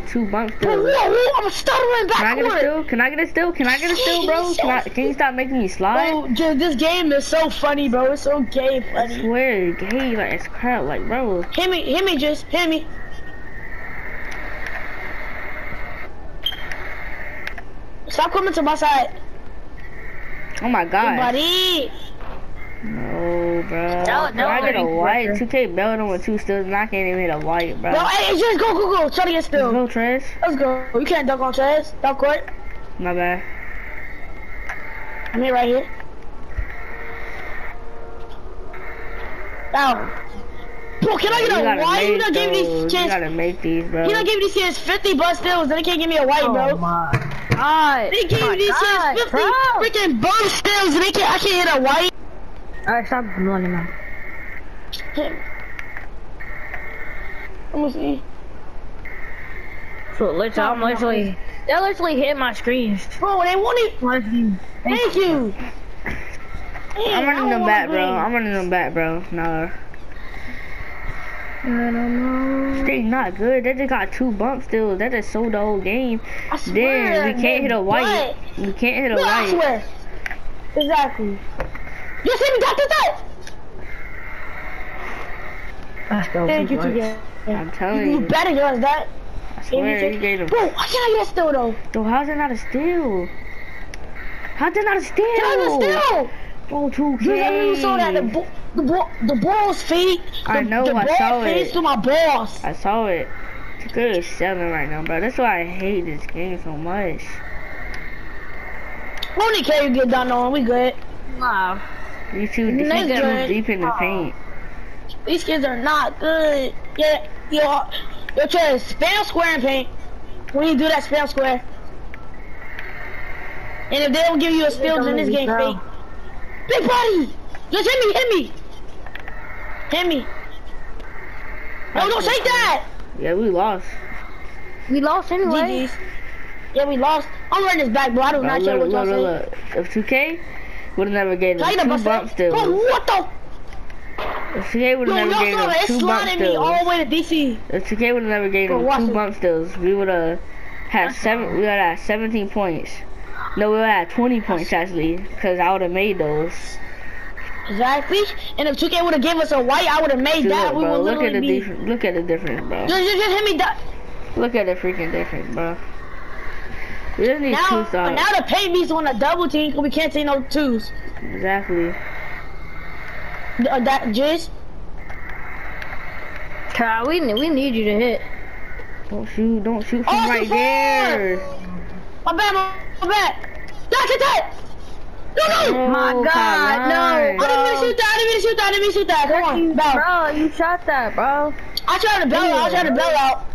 two bumps Bro, still. whoa, whoa, I'm stuttering Can I get a steal? Can I get a steal? Can I get a steal, bro? Can, I, can you stop making me slide? Bro, dude, this game is so funny, bro. It's so gay I funny. swear, gay, like it's crap, like bro. Hit me, hit me, just hit me. Stop coming to my side, Oh my god. buddy. No, bro. No, Can no, I get a white? 2K belted with two steals, and I can't even hit a white, bro. No, hey, just go, go, go. Try to get Let's go, Trez. Let's go. You can't dunk on Chaz. Dunk court. My bad. I'm here right here. Now. Bro, can I You get a white? You make done gave me those. these You gotta make these, bro. He done gave me these chance 50 bus steals, then he can't give me a white, Oh bro. my god. They gave oh me these my chance 50 bro. freaking bum steals, and they can't, I can't hit a white. Alright, stop running now. Let me see. So literally, I'm literally, they literally hit my screen. Bro, they won't even. Thank you. I'm running them back, bro. I'm running them back, bro. No. I don't know. They not good. They just got two bumps still. That is so the whole game. I swear. Then we can't hit a white. What? We can't hit a No, white. Exactly. Ah, you see me, got this out. Let's. Thank you, boys. TJ. I'm telling You you. better give us that. I swear, he gave them. Bro, why can't I get a steal though? Yo, how's it not a steal? How's that not a steal? Can I get a steal? Bro, 2K. Dude, I really saw that the ball, the ball, the ball's feet. The, I know, the I ball saw fades it. to my balls. I saw it. 2K is selling right now, bro. That's why I hate this game so much. Only care you get done on. We good. Nah. You too, you Next too game. deep in the paint. These kids are not good. Yeah, yo, yo, try to spam square and paint. When you do that, spam square. And if they don't give you a steal in this game, Bro. fake. Big buddy! Just hit me, hit me! Hit me. No, don't say that! Yeah, we lost. We lost anyway. GG's. Yeah, we lost. I'm running this back, bro. I do Bro, not care what y'all say. look, say. look. If 2K would have never gave to two bumps that. Bro, what the? If 2K would have never gave? It two bump me all the way to DC. If 2K would have never gave them two bump stills, we would have had seven. We would have had 17 points. No, we would have had 20 points actually, because I would have made those. Exactly. And if 2K would have given us a white, I would have made Dude, that. We bro, would look at the be. difference. Look at the difference, bro. Just, just, just hit me that. Look at the freaking difference, bro. We just need Now, two stops. now the paint beast on a double team because we can't take no twos. Exactly. Uh, that Jizz. Kyle, we, we need you to hit. Don't shoot. Don't shoot from Oh, right a foul! there. My bad, my, my bad. That's it, that. No, no. Oh, My God, Kyle. no, I didn't mean to shoot that. I didn't mean to shoot that. I didn't mean to shoot that. Come on, bow. Bro, you shot that, bro. I tried to bail out. I tried to bail out.